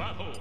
battle!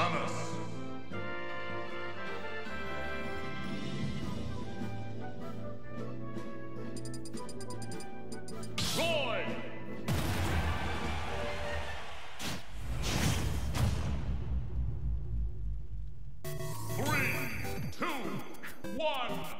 Thomas! Roy! Three, two, one,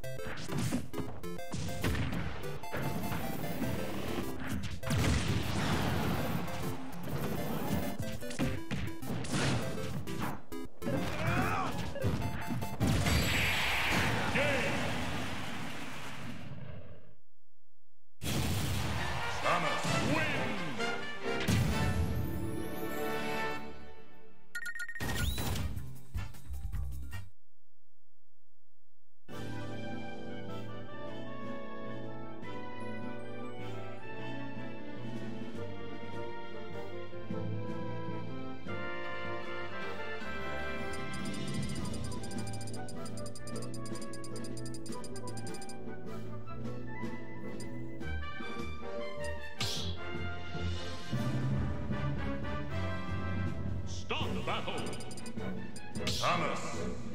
Thomas.